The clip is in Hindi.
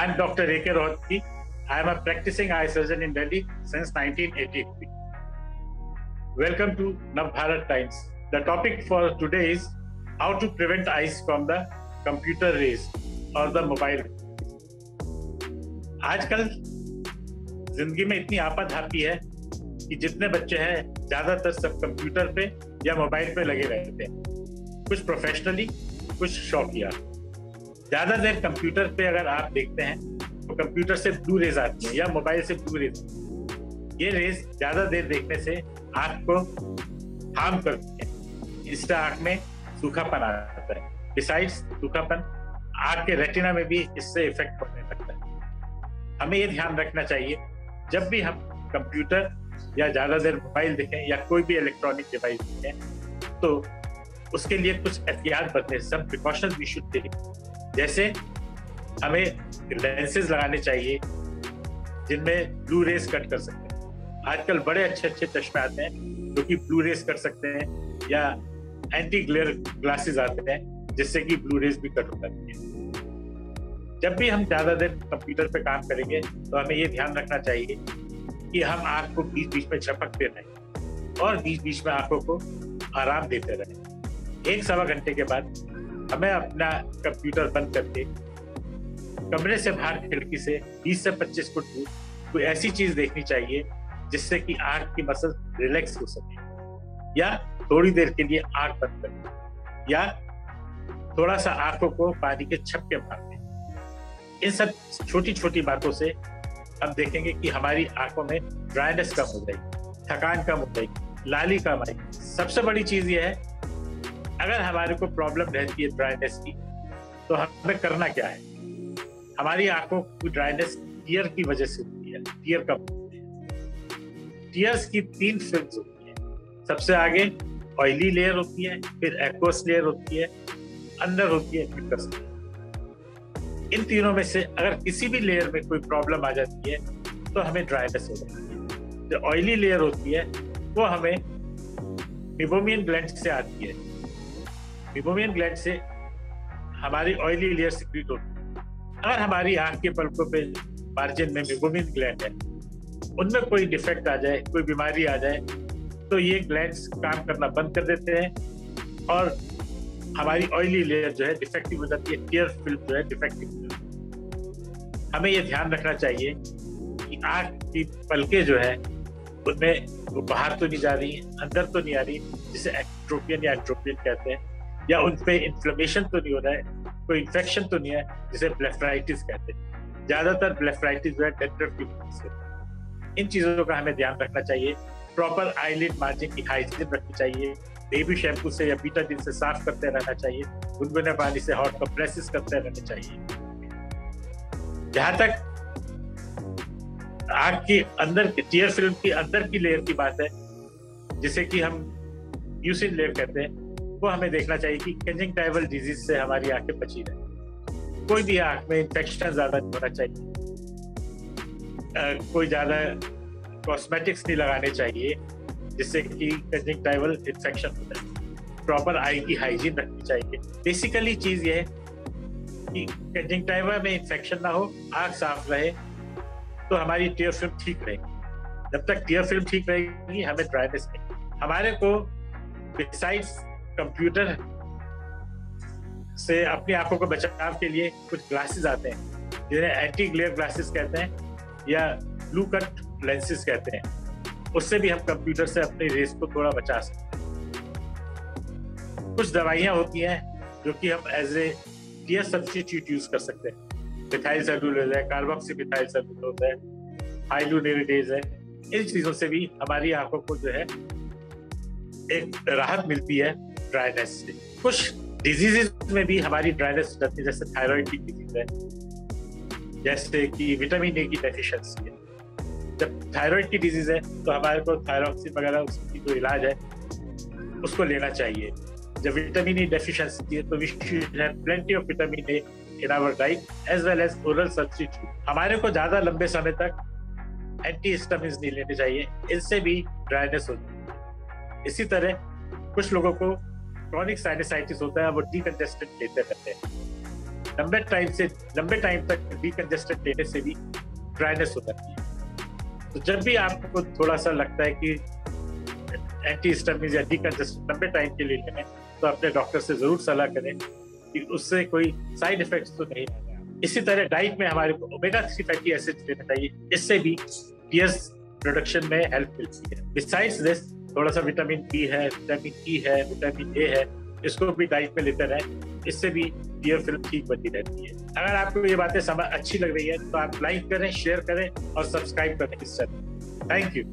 I'm Dr. A.K. Rohatgi. I am a practicing eye surgeon in Delhi since 1983. Welcome to Navbharat Times. The topic for today is how to prevent eyes from the computer rays or the mobile. आजकल ज़िंदगी में इतनी आपाधापी है कि जितने बच्चे हैं ज़्यादातर सब कंप्यूटर पे या मोबाइल पे लगे रहते हैं कुछ प्रोफेशनली कुछ शौकिया ज़्यादा देर कंप्यूटर पे अगर आप देखते हैं तो कंप्यूटर से ब्लू रेज आती है या मोबाइल से ब्लू रेज ये रेज ज़्यादा देर देखने से आँख को हार्म करती है। इससे आँख में सूखापन आ जाता है। डिसाइड्स सूखापन, आँख के रेटिना में भी इससे इफ़ेक्ट पड़ने लगता है। हमें ये ध्यान रखना चाहिए, जब भी हम कंप्यूटर या ज़्यादा देर मोबाइल देखें या कोई भी इलेक्ट्रॉनिक डिवाइस देखें तो उसके लिए कुछ एहतियात बरतें। सब प्रिकॉशन भी शुड टेक जैसे हमें लेंसेज लगाने चाहिए, जिनमें ब्लू रेस कट कर सकते हैं। आजकल बड़े अच्छे अच्छे चश्मे आते हैं जो कि ब्लू रेस कर सकते हैं या एंटी ग्लेयर ग्लासेस आते हैं, जिससे कि ब्लू रेस भी कट हो सकती है। जब भी हम ज़्यादा देर कंप्यूटर पे काम करेंगे तो हमें ये ध्यान रखना चाहिए कि हम आँख को बीच बीच में झपकते रहें और बीच बीच में आँखों को आराम देते रहें। एक सवा घंटे के बाद हमें अपना कंप्यूटर बंद करके, कमरे से बाहर खिड़की से 20 से 25 फुट दूर कोई ऐसी चीज़ देखनी चाहिए जिससे कि आँख की मसल रिलैक्स हो सके। या थोड़ी देर के लिए आँख बंद कर या थोड़ा सा आँखों को पानी के छपके मार दें। इन सब छोटी छोटी बातों से हम देखेंगे कि हमारी आँखों में ड्राइनेस कम हो जाएगी, थकान कम हो जाएगी, लाली कम आएगी। सबसे बड़ी चीज़ ये है अगर हमारे को प्रॉब्लम रहती है ड्राइनेस की तो हमें करना क्या है? हमारी आँखों की ड्राइनेस टीयर की वजह से होती है टीयर है। टीयर्स की तीन फ़िल्म होती है। सबसे आगे ऑयली लेयर होती है, फिर एक्वस लेयर होती है, अंदर होती है म्यूकस इन तीनों में से अगर किसी भी लेयर में कोई प्रॉब्लम आ जाती है तो हमें ड्राइनेस हो जाती है। जो ऑयली लेयर होती है, वो हमें मिबोमियन ग्लैंड से आती है। मिबोमियन ग्लैंड से हमारी ऑयली लेयर सिक्रीट होती है। अगर हमारी आँख के पलकों पे मार्जिन में मिबोमियन ग्लैंड है, उनमें कोई डिफेक्ट आ जाए, कोई बीमारी आ जाए तो ये ग्लैंड्स काम करना बंद कर देते हैं और हमारी ऑयली लेयर जो है डिफेक्टिव हो जाती है टीयर फ़िल्म जो है डिफेक्टिव हो जाती है। हमें ये ध्यान रखना चाहिए कि आँख की पलके जो है, उनमें वो बाहर तो नहीं जा रही अंदर तो नहीं आ रही जिसे एक्ट्रोपियन या एक्ट्रोपियन कहते हैं। या उन पे इन्फ्लेमेशन तो नहीं हो रहा है, कोई इन्फेक्शन तो नहीं है, जिसे ब्लेफराइटिस कहते हैं। ज़्यादातर ब्लेफराइटिस जो है डेंड्रफ की वजह से इन चीज़ों का हमें ध्यान रखना चाहिए। प्रॉपर आईलिड मार्जिन की हाइजीन रखनी चाहिए। बेबी शैम्पू से या बीटाडिन से साफ़ करते रहना चाहिए। गुनगुने पानी से हॉट कंप्रेसिस करते रहना चाहिए। जहाँ तक आग की अंदर टीयर फ़िल्म की अंदर की लेयर की बात है, जिसे कि हम यूसिन लेयर कहते हैं वो हमें देखना चाहिए कि कंजंक्टाइवल डिज़ीज़ से हमारी आँखें बची रहे। कोई भी आँख में इन्फेक्शन ज़्यादा नहीं होना चाहिए। कोई ज़्यादा कॉस्मेटिक्स नहीं लगाने चाहिए, जिससे कि कंजंक्टाइवल इन्फेक्शन हो जाए। प्रॉपर आई की हाइजीन रखनी चाहिए। बेसिकली चीज़ ये है कि कंजंक्टाइवा में इन्फेक्शन ना हो, आँख साफ़ रहे तो हमारी टीयर फ़िल्म ठीक रहेगी। जब तक टीयर फ़िल्म ठीक रहेगी, हमें ड्राइनेस हमारे को बिसाइड्स कंप्यूटर से अपनी आँखों को बचाव के लिए कुछ ग्लासेस आते हैं। जिन्हें एंटी ग्लेयर ग्लासेस कहते हैं या ब्लू कट लेंसेज कहते हैं। उससे भी हम कंप्यूटर से अपनी रेस को थोड़ा बचा सकते हैं। कुछ दवाइयाँ होती हैं जो कि हम as a tear substitute use कर सकते हैं। मिथाइल सेलुलोज है कार्बोक्सी मिथाइल सेलुलोज है हाइलुनेरिडेज है। इन चीज़ों से भी हमारी आँखों को जो है एक राहत मिलती है। ड्राइनेस से। कुछ डिजीजेस में भी हमारी ड्राइनेस जाती है, जैसे थायराइड की डिज़ीज़ है, जैसे कि विटामिन ए की डेफिशिएंसी है। जब थायराइड की डिज़ीज़ है तो हमारे को थायरॉक्सिन वगैरह उसकी जो इलाज है, उसको लेना चाहिए। जब विटामिन ए डेफिशिएंसी है तो we should plenty of vitamin A in our diet as well as oral substitute हमारे को ज़्यादा लंबे समय तक एंटी हिस्टामिन्स नहीं लेने चाहिए इससे भी ड्राइनेस होती है। इसी तरह कुछ लोगों को क्रॉनिक साइनसाइटिस होता है, वो डीकंजेस्टेंट लेते रहते हैं। लंबे टाइम से, लंबे टाइम तक डिकंजेस्टेड लेने से भी ड्राइनेस हो जाती है। तो जब भी आपको थोड़ा सा लगता है कि एंटी हिस्टामिन या डिकंजेस्टेड लंबे टाइम के लिए लेने तो अपने डॉक्टर से ज़रूर सलाह करें कि उससे कोई साइड इफेक्ट्स तो नहीं इसी तरह डाइट में हमारे को ओमेगा थ्री फैटी एसिड लेना चाहिए, इससे भी पीएस प्रोडक्शन में हेल्प मिलती है। बिसाइड्स दिस थोड़ा सा विटामिन बी है, विटामिन ई है, विटामिन ए है, इसको भी डाइट में लेते रहें। इससे भी ये फ़िल्म ठीक बनती रहती है। अगर आपको ये बातें समझ अच्छी लग रही है तो आप लाइक करें शेयर करें और सब्सक्राइब करें इस चैनल थैंक यू